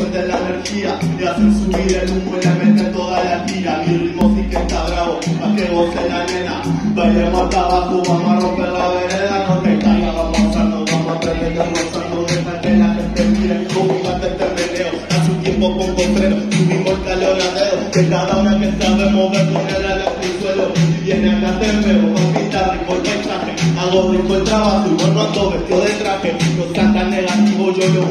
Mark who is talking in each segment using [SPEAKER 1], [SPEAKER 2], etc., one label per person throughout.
[SPEAKER 1] suelten la energía, le hacen subir el humo y le meten toda la tira. Mi ritmo sí que está bravo, pa' que goce la nena. Bailemos hasta abajo, vamos a romper la vereda, no te caigas, vamos a usarnos, vamos a prender rozando, deja que la gente mire mate este meneo. Hace un tiempo con potrero, subimos el calor a dedo, que cada una que sabe mover, en el suelo. Si viene acá te veo, con pinta rico el paisaje, hago rico el trabajo y vuelvo ando vestido de traje. No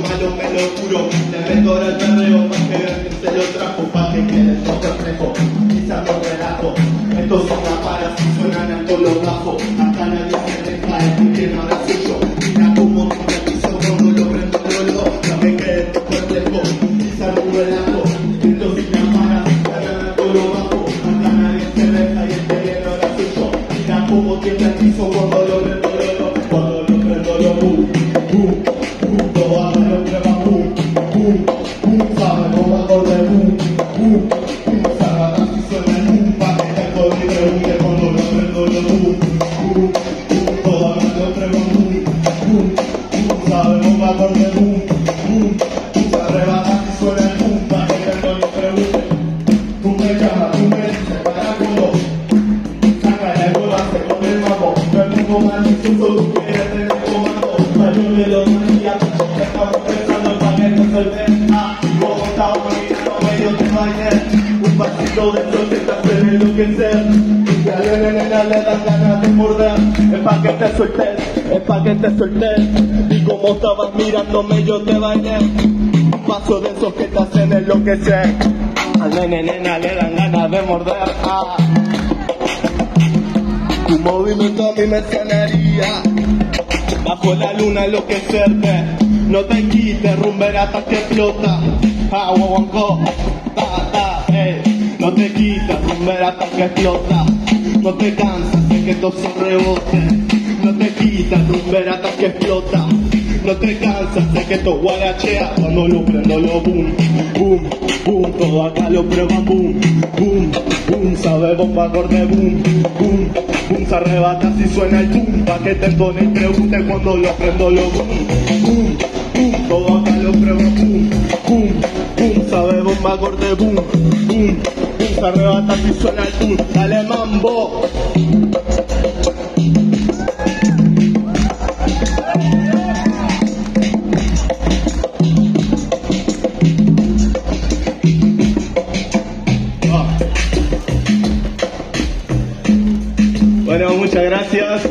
[SPEAKER 1] malo me lo juro. Le ahora el perreo, pa' que vean que se lo trajo, pa' que quede todo reflejo. Quizás no relajo, esto son para si suenan alto los bajos. Acá nadie se deja, el que no ahora soy yo. Mira cómo te piso cuando lo prendo solo, no me quede todo reflejo. Quizás no relajo, esto sin para si suenan alto los bajos. Acá nadie se y el que no ahora soy yo. Mira cómo tiembla el piso cuando estamos pensando pa' que no suelten, ah, como estamos mirando medio de baile, un pasito de esos que te hacen enloquecer, y a la nena le dan ganas de morder, es pa' que te sueltes, es pa' que te sueltes, y como estabas mirándome yo te bailé, paso de esos que te hacen enloquecer, al nene nena le dan ganas de morder, ah. Tu movimiento a mí me sanaría Bajo la luna enloquecerte No te quites, rumbera hasta que explota. Ah, guaguancó, ta, No te cansas de que esto se rebote No te quites, rumbera hasta que explota no te cansas de que esto guarachea cuando lo prendo lo boom, boom, boom, todo acá lo prueba boom, boom, boom, sabe bomba acorde boom, boom, boom, se arrebata si suena el boom, pa' que te pone pregunte cuando lo prendo lo boom, boom, boom, todo acá lo prueba boom, boom, boom, sabe bomba boom, boom, boom, se arrebata si suena el boom, dale mambo. Bueno, muchas gracias.